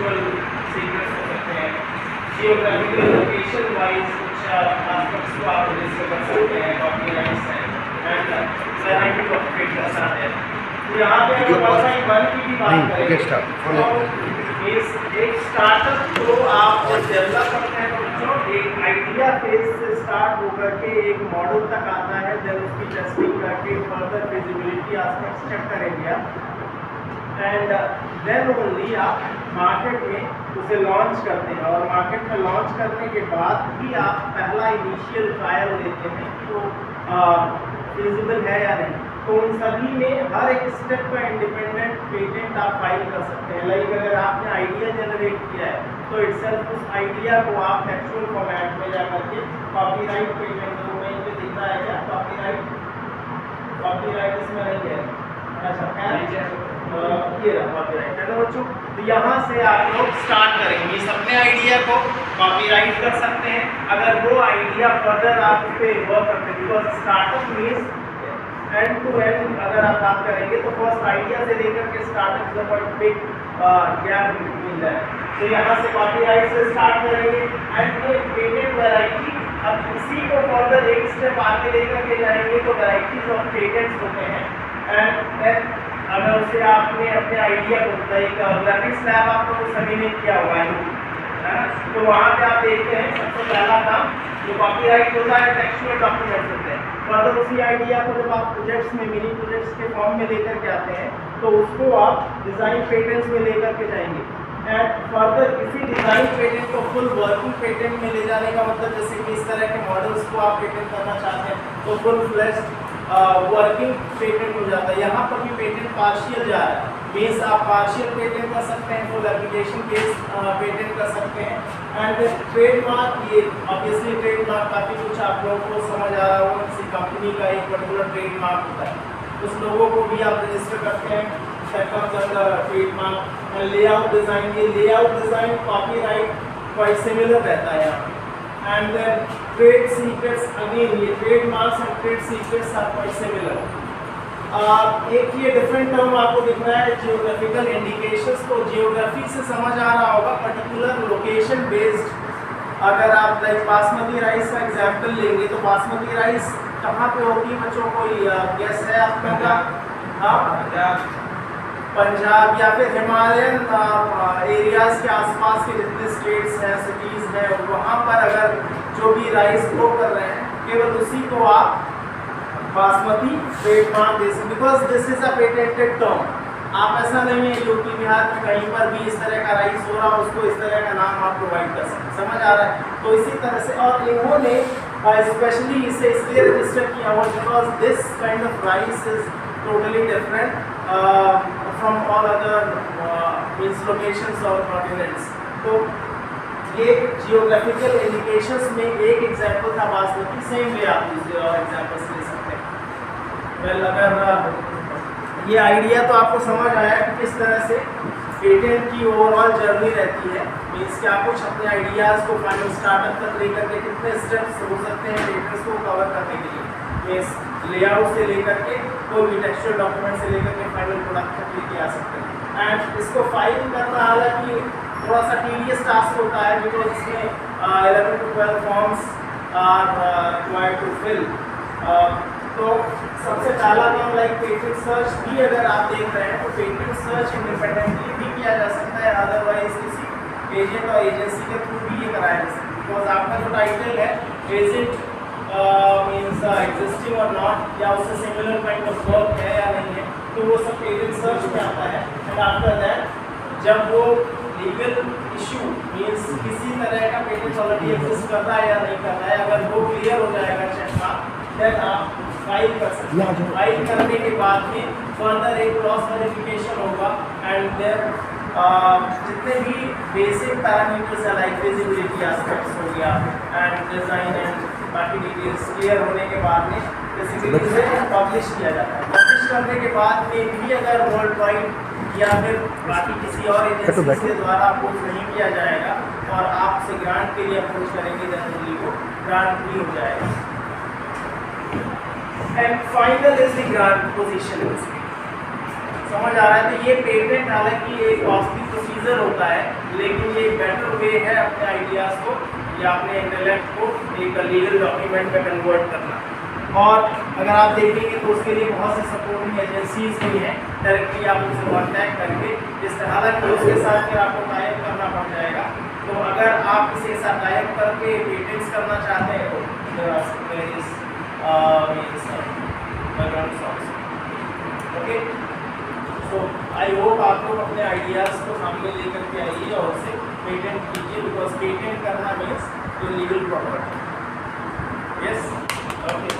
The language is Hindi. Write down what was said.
टेक्सचुअल सीक्रेट्स हो सकते हैं जियोग्राफिकल लोकेशन वाइज कुछ एस्पेक्ट्स को आप डिस्कस कर सकते हैं कॉपीराइट्स हैं एंड वैरायटी ऑफ़ ट्रेड आते हैं तो यहाँ पे अगर वेबसाइट वन की भी बात करें. तो इस एक स्टार्टअप को आप डेवलप करते हैं तो एक आइडिया फ़ेज़ से स्टार्ट होकर के एक मॉडल तक आता है देन उसकी टेस्टिंग करके फर्दर फिजिबिलिटी एस्पेक्ट्स चेक करेंगे आप। एंड देन ओनली आप मार्केट में उसे लॉन्च करते हैं। और मार्केट में लॉन्च करने के बाद भी आप पहला इनिशियल ट्रायल लेते हैं तो फिजिबल है या नहीं। तो उन सभी में हर एक स्टेप का इंडिपेंडेंट पेटेंट आप फ़ाइल कर सकते हैं। लाइक अगर आपने आइडिया जनरेट किया है तो इटसेल्फ उस आइडिया को आप टेक्सचुअल फॉर्मेट में जा करके कॉपीराइट पेटेंट पे दिख रहा है क्या कॉपीराइट कॉपीराइट इसमें नहीं है। अच्छा ये रहा कॉपीराइट है ना बच्चों तो यहाँ से आप लोग स्टार्ट करेंगे। इस अपने आइडिया को कॉपीराइट कर सकते हैं। अगर वो आइडिया फर्दर आप पर वर्क करते हैं because startup means end to end अगर आप बात करेंगे तो फ़र्स्ट आइडिया से लेकर के startup is a big gap between that तो यहाँ से कॉपीराइट से स्टार्ट करेंगे एंड ये पेटेंट वैरायटी अब इसी को फर्दर एक स्टेप आगे लेकर के जाएँगे तो वैराइटीज ऑफ़ पेटेंट्स होते हैं। एंड अगर उसे आपने अपने आइडिया को एक ग्राफिक्स लैब आपको तो सभी ने किया हुआ है ना? तो वहाँ पे आप देखते हैं, सबसे पहला काम, जो कॉपीराइट होता है टेक्सचुअल डॉक्यूमेंट्स होते हैं। फर्दर उसी आइडिया को जब आप प्रोजेक्ट्स में मिनी प्रोजेक्ट्स के फॉर्म में लेकर के आते हैं तो उसको आप डिज़ाइन पेटेंट्स में लेकर के जाएँगे। एंड फर्दर इसी डिज़ाइन पेटेंट को फुल वर्किंग पेटेंट में ले जाने का मतलब जैसे कि इस तरह के मॉडल्स को आप पेटेंट करना चाहते हैं तो फुल फ्लैश वर्किंग पेटेंट हो जाता है। यहाँ पर भी पेटेंट पार्शियल जा रहा है। मीन्स आप पार्शियल पेटेंट कर सकते हैं फुल एप्लीकेशन केस पेटेंट कर सकते हैं। एंड ट्रेडमार्क ये ऑब्वियसली ट्रेडमार्क काफ़ी कुछ आप लोगों को समझ आ रहा होगा, किसी कंपनी का एक पर्टिकुलर ट्रेडमार्क होता है। उस लोगों को भी आप रजिस्टर करते हैं ट्रेडमार्क लेआउट डिज़ाइन ये layout design copyright quite similar रहता है यहाँ पे and then trade secrets again ये trademarks and trade secrets are quite similar Uh, एक ये डिफरेंट टर्म आपको दिख रहा है जियोग्राफिकल इंडिकेशंस तो जियोग्राफी से समझ आ रहा होगा पर्टिकुलर लोकेशन बेस्ड अगर आप लाइक बासमती राइस का एग्ज़ाम्पल लेंगे तो बासमती राइस कहाँ पे होगी बच्चों को गैस है आपका? हाँ? पंजाब या फिर हिमालयन एरियाज़ के आसपास के जितने स्टेट्स हैं सिटीज़ हैं, वहाँ पर अगर जो भी राइस ग्रो कर रहे हैं, केवल उसी को आप बासमती ट्रेडमार्क दे सकते because this is a patented term आप ऐसा नहीं है यूपी बिहार में कहीं पर भी इस तरह का राइस हो रहा उसको इस तरह का नाम आप प्रोवाइड कर सकते समझ आ रहा है? तो इसी तरह से, और इन्होंने स्पेशली इसे इसलिए रजिस्टर किया हुआ because this kind of rice is totally different from all other means locations और कॉन्टिनेंट्स तो ये जियोग्राफिकल इंडिकेशंस में एक एग्जांपल था बासमती सेम वे आप दूसरे और एग्जांपल्स ले सकते हैं। वेल अगर uh, ये आइडिया तो आपको समझ आया कि किस तरह से पेटेंट की ओवरऑल जर्नी रहती है। मीन्स आप कुछ अपने आइडियाज़ को फाइनल स्टार्टअप तक लेकर के कितने स्टेप्स हो सकते हैं पेटेंट्स को कवर करने के लिए। मीन्स लेआउट से लेकर के कोई भी टेक्सचर डॉक्यूमेंट से लेकर के फाइनल प्रोडक्ट तक लेके आ सकते हैं। एंड इसको फ़ाइल करना हालाँकि थोड़ा सा टीडियस टास्क होता है बिकॉज़ इसमें eleven to twelve forms are required to fill तो सबसे पहला काम लाइक पेटेंट सर्च भी अगर आप देख रहे हैं तो पेटेंट सर्च इंडिपेंडेंटली भी किया जा सकता है। अदरवाइज़ किसी एजेंट और एजेंसी के थ्रू भी ये कराया जा सकता है। बिकॉज़ आपका जो टाइटल है एजेंट एग्जिस्टिंग और नॉट या उससे सिमिलर काइंड ऑफ़ वर्क है या नहीं है तो वो सब पेटेंट सर्च में आता है. एंड आफ्टर दैट जब वो लीगल इशू मीन्स किसी तरह का पेटेंट ऑलरेडी एग्जिस्ट कर रहा है या नहीं कर रहा है अगर वो क्लियर हो जाएगा चेक मार्क देन आप फ़ाइल कर सकते हैं. फ़ाइल करने के बाद में फर्दर एक क्रॉस वेरिफिकेशन होगा. एंड देन जितने भी बेसिक पैरामीटर्स है लाइक विजिबिलिटी एस्पेक्ट्स हो गया एंड डिज़ाइन एंड बाकी डिटेल्स क्लियर होने के बाद में बेसिकली इसे पब्लिश किया जाता है। पब्लिश करने के बाद में भी अगर वर्ल्ड वाइड या फिर बाकी किसी और एजेंसी के द्वारा अप्रोच नहीं किया जाएगा और आप उसे ग्रांट के लिए अप्रोच करेंगे जनरली वो ग्रांट भी हो जाएगा। And final is the grant position समझ आ रहा है? तो ये पेटेंट हालाँकि एक कॉस्टली प्रोसीजर होता है लेकिन ये बेटर वे है अपने आइडियाज़ को या अपने इंटरनेट को एक लीगल डॉक्यूमेंट में कन्वर्ट करना। और अगर आप देखेंगे तो उसके लिए बहुत से सपोर्टिंग एजेंसीज भी हैं डायरेक्टली आप उनसे कॉन्टैक्ट करके इस हालाँकि उसके साथ फिर आपको टाइप करना पड़ जाएगा। तो अगर आप किसी के साथ टाइप करके पेटेंट्स करना चाहते हैं तो ओके सो आई होप आप लोग अपने आइडियाज़ को सामने लेकर के आइए और उसे पेटेंट कीजिए बिकॉज़ पेटेंट करना means legal property yes okay